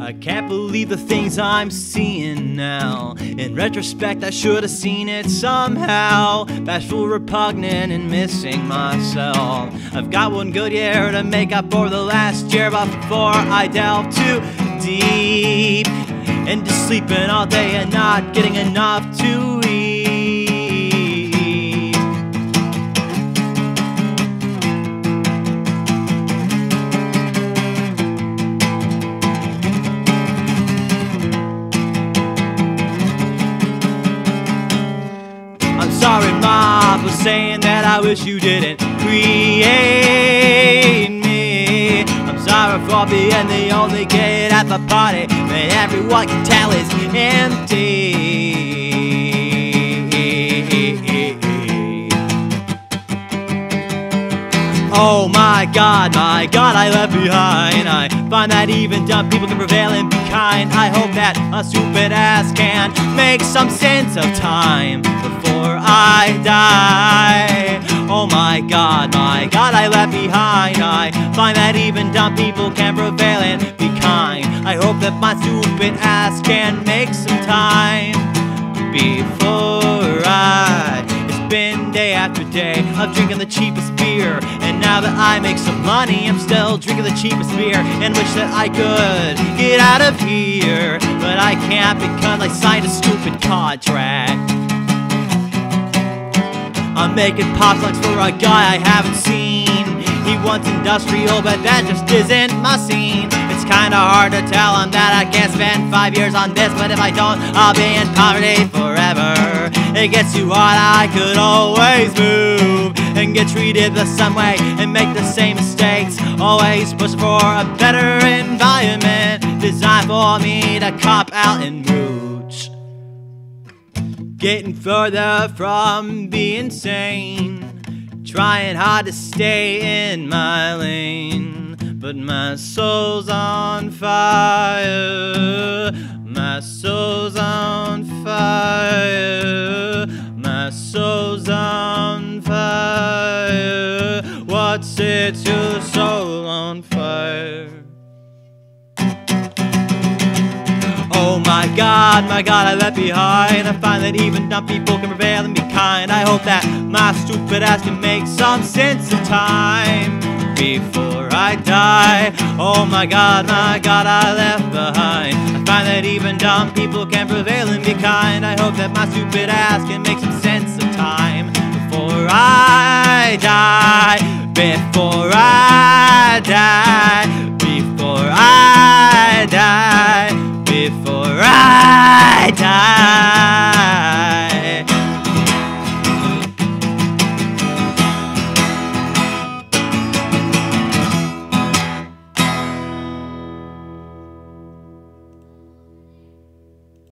I can't believe the things I'm seeing now. In retrospect, I should have seen it somehow. Bashful, repugnant, and missing myself. I've got one good year to make up for the last year, but before I delve too deep into sleeping all day and not getting enough to sorry, Mom, for saying that I wish you didn't create me. I'm sorry for being the only kid at the party that everyone can tell is empty. Oh my god, my god, I left behind. I find that even dumb people can prevail and be kind. I hope that a stupid ass can make some sense of time before I die. Oh my god, my god, I left behind. I find that even dumb people can prevail and be kind. I hope that my stupid ass can make some time before I. It's been day after day of drinking the cheapest beer, now that I make some money, I'm still drinking the cheapest beer, and wish that I could get out of here, but I can't because I signed a stupid contract. I'm making pop songs for a guy I haven't seen. He wants industrial, but that just isn't my scene. It's kinda hard to tell him that I can't spend five years on this, but if I don't, I'll be in poverty forever. It gets too hard, I could always move and get treated the same way and make the same mistakes. Always pushing for a better environment designed for me to cop out and mooch. Getting further from being sane. Trying hard to stay in my lane. But my soul's on fire. My soul's on fire. My soul's on. What sets your soul on fire? Oh my god, my god, I left behind. I find that even dumb people can prevail and be kind. I hope that my stupid ass can make some sense of time before I die. Oh my god, my god, I left behind. I find that even dumb people can prevail and be kind. I hope that my stupid ass can make some sense of time Before I die. Before I die before I die.